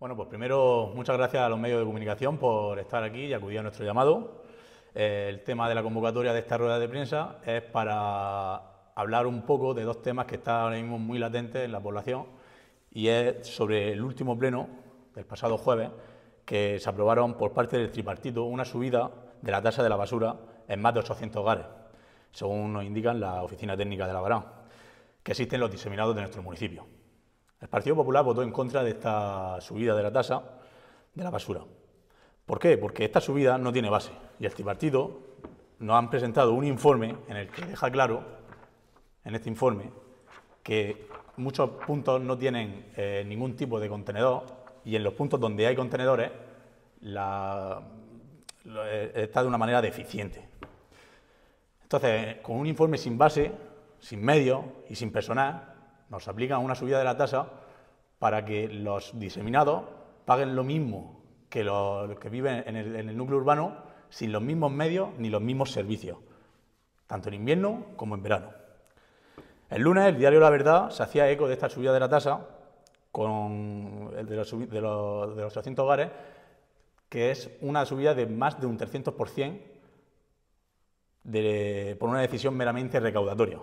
Bueno, pues primero, muchas gracias a los medios de comunicación por estar aquí y acudir a nuestro llamado. Eh, el tema de la convocatoria de esta rueda de prensa es para hablar un poco de dos temas que están ahora mismo muy latentes en la población y es sobre el último pleno del pasado jueves que se aprobaron por parte del tripartito una subida de la tasa de la basura en más de 800 hogares, según nos indican la Oficina Técnica de la Barán, que existen los diseminados de nuestro municipio. El Partido Popular votó en contra de esta subida de la tasa de la basura. ¿Por qué? Porque esta subida no tiene base y el tripartito nos han presentado un informe en el que deja claro, en este informe, que muchos puntos no tienen eh, ningún tipo de contenedor y en los puntos donde hay contenedores eh, está de una manera deficiente. Entonces, con un informe sin base, sin medios y sin personal, nos aplican una subida de la tasa para que los diseminados paguen lo mismo que los que viven en el, núcleo urbano sin los mismos medios ni los mismos servicios, tanto en invierno como en verano. El lunes el diario La Verdad se hacía eco de esta subida de la tasa con el de los, de los, de 800 hogares, que es una subida de más de un 300% de, por una decisión meramente recaudatoria.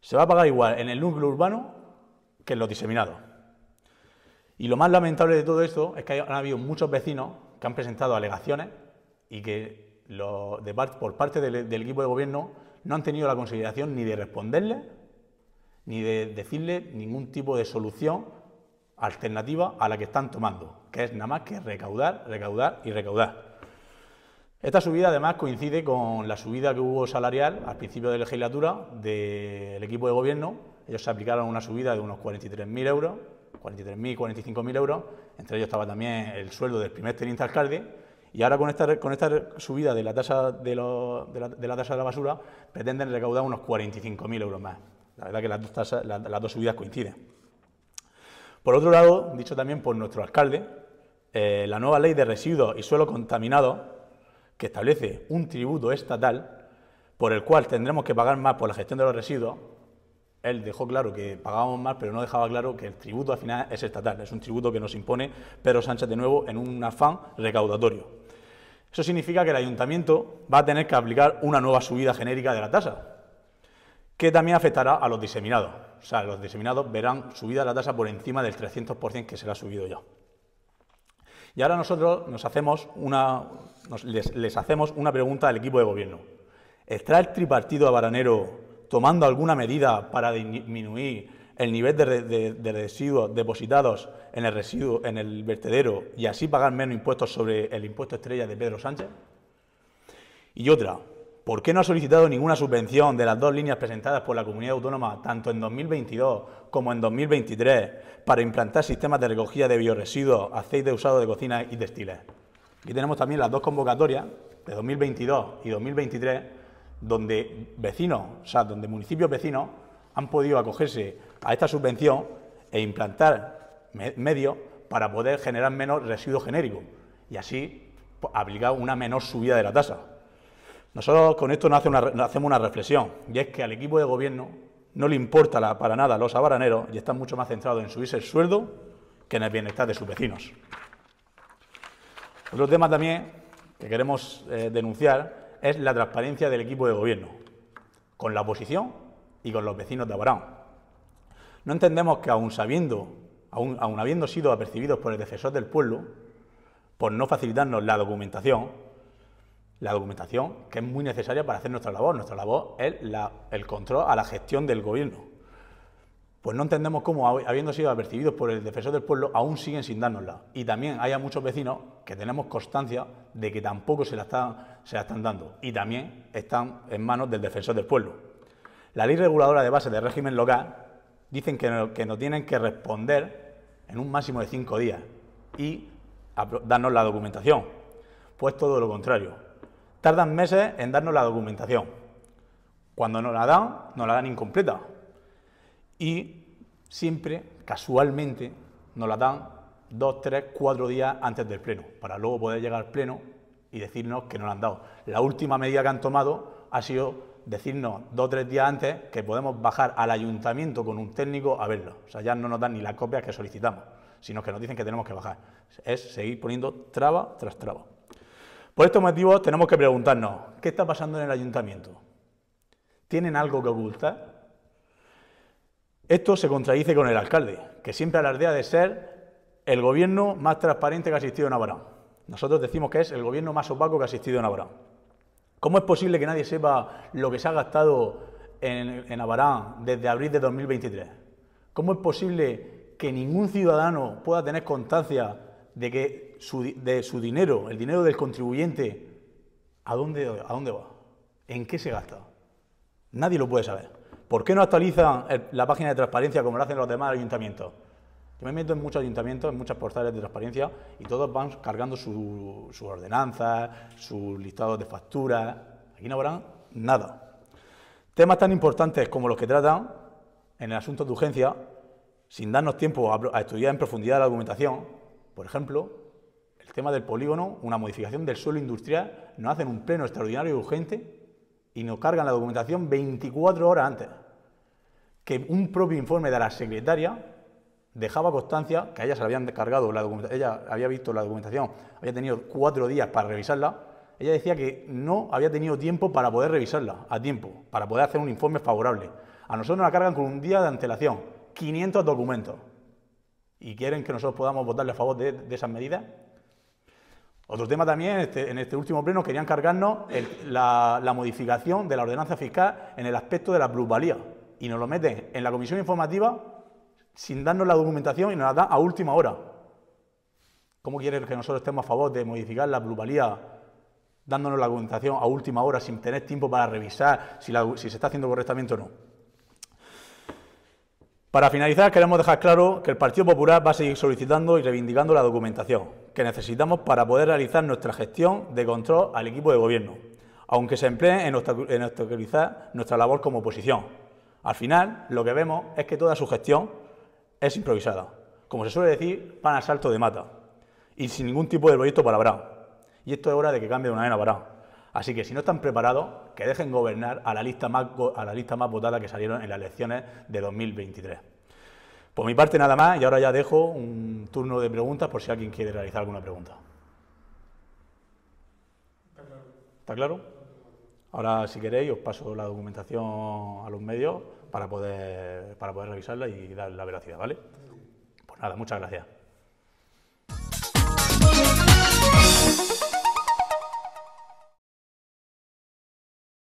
Se va a pagar igual en el núcleo urbano que en los diseminados. Y lo más lamentable de todo esto es que han habido muchos vecinos que han presentado alegaciones y que por parte del, equipo de gobierno no han tenido la consideración ni de responderle ni de decirle ningún tipo de solución alternativa a la que están tomando, que es nada más que recaudar, recaudar y recaudar. Esta subida además coincide con la subida que hubo salarial al principio de legislatura del equipo de gobierno. Ellos se aplicaron una subida de unos 43.000 euros, 43.000, 45.000 euros. Entre ellos estaba también el sueldo del primer teniente alcalde. Y ahora con esta, con esta subida de la, tasa de, la, tasa de la basura pretenden recaudar unos 45.000 euros más. La verdad que las dos, subidas coinciden. Por otro lado, dicho también por nuestro alcalde, eh, la nueva ley de residuos y suelo contaminado que establece un tributo estatal por el cual tendremos que pagar más por la gestión de los residuos, él dejó claro que pagábamos más, pero no dejaba claro que el tributo al final es estatal, es un tributo que nos impone Pedro Sánchez de nuevo en un afán recaudatorio. Eso significa que el ayuntamiento va a tener que aplicar una nueva subida genérica de la tasa, que también afectará a los diseminados. O sea, los diseminados verán subida la tasa por encima del 300% que se le ha subido ya. Y ahora nosotros nos hacemos una, les, hacemos una pregunta al equipo de gobierno. ¿Está el tripartido baranero tomando alguna medida para disminuir el nivel de, residuos depositados en el residuo, en el vertedero y así pagar menos impuestos sobre el impuesto estrella de Pedro Sánchez? Y otra, ¿por qué no ha solicitado ninguna subvención de las dos líneas presentadas por la comunidad autónoma, tanto en 2022 como en 2023, para implantar sistemas de recogida de bioresiduos, aceite usado de cocina y textiles? Aquí tenemos también las dos convocatorias de 2022 y 2023, donde vecinos, o sea, donde municipios vecinos han podido acogerse a esta subvención e implantar medios para poder generar menos residuos genéricos y así pues, aplicar una menor subida de la tasa. Nosotros con esto nos, hacemos una reflexión y es que al equipo de gobierno no le importa para nada a los abaraneros y están mucho más centrados en subirse el sueldo que en el bienestar de sus vecinos. Otro tema también que queremos eh, denunciar es la transparencia del equipo de gobierno, con la oposición y con los vecinos de Abarán. No entendemos que aun sabiendo, aun, habiendo sido apercibidos por el defensor del pueblo, por no facilitarnos la documentación, la documentación que es muy necesaria para hacer nuestra labor. Nuestra labor es el control a la gestión del gobierno pues no entendemos cómo, habiendo sido apercibidos por el defensor del pueblo, aún siguen sin dárnosla. Y también hay muchos vecinos que tenemos constancia de que tampoco se la, están, dando y también están en manos del defensor del pueblo. La ley reguladora de base del régimen local dicen que nos que tienen que responder en un máximo de cinco días y darnos la documentación. Pues todo lo contrario. Tardan meses en darnos la documentación. Cuando nos la dan, nos la dan incompleta y siempre, casualmente, nos la dan dos, tres, cuatro días antes del pleno, para luego poder llegar al pleno y decirnos que nos la han dado. La última medida que han tomado ha sido decirnos dos o tres días antes que podemos bajar al ayuntamiento con un técnico a verlo. O sea, ya no nos dan ni las copias que solicitamos. sino que nos dicen que tenemos que bajar. Es seguir poniendo traba tras traba. Por estos motivos tenemos que preguntarnos, ¿qué está pasando en el ayuntamiento? ¿Tienen algo que ocultar? Esto se contradice con el alcalde, que siempre alardea de ser el gobierno más transparente que ha existido en Navarra. Nosotros decimos que es el gobierno más opaco que ha existido en Navarra. ¿Cómo es posible que nadie sepa lo que se ha gastado en, en desde abril de 2023? ¿Cómo es posible que ningún ciudadano pueda tener constancia de que su, de su dinero, el dinero del contribuyente, ¿a dónde, ¿a dónde va? ¿En qué se gasta? Nadie lo puede saber. ¿Por qué no actualizan la página de transparencia como lo hacen los demás ayuntamientos? Yo me meto en muchos ayuntamientos, en muchas portales de transparencia y todos van cargando sus su ordenanzas, sus listados de facturas. Aquí no habrá nada. Temas tan importantes como los que tratan en el asunto de urgencia, sin darnos tiempo a, estudiar en profundidad la documentación, por ejemplo, el tema del polígono, una modificación del suelo industrial, nos hacen un pleno extraordinario y urgente y nos cargan la documentación 24 horas antes. Que un propio informe de la secretaria dejaba constancia que a ella se le habían descargado la ella había visto la documentación, había tenido cuatro días para revisarla, ella decía que no había tenido tiempo para poder revisarla a tiempo, para poder hacer un informe favorable. A nosotros nos la cargan con un día de antelación, 500 documentos. ¿Y quieren que nosotros podamos votarle a favor de, esas medidas? Otro tema también, este, en este último pleno, querían cargarnos la, modificación de la ordenanza fiscal en el aspecto de la plusvalía. Y nos lo meten en la comisión informativa sin darnos la documentación y nos la da a última hora. ¿Cómo quiere que nosotros estemos a favor de modificar la plusvalía dándonos la documentación a última hora sin tener tiempo para revisar si, se está haciendo correctamente o no? Para finalizar, queremos dejar claro que el Partido Popular va a seguir solicitando y reivindicando la documentación que necesitamos para poder realizar nuestra gestión de control al equipo de gobierno, aunque se emplee en obstaculizar nuestra labor como oposición. Al final, lo que vemos es que toda su gestión es improvisada. Como se suele decir, pan a salto de mata. Y sin ningún tipo de proyecto para Brá. Y esto es hora de que cambie de una vez a Brá. Así que si no están preparados, que dejen gobernar a la lista más, a la lista más votada que salieron en las elecciones de 2023. Por mi parte nada más y ahora ya dejo un turno de preguntas por si alguien quiere realizar alguna pregunta. ¿Está claro? Ahora si queréis os paso la documentación a los medios para poder, para poder revisarla y dar la veracidad, ¿vale? Pues nada, muchas gracias.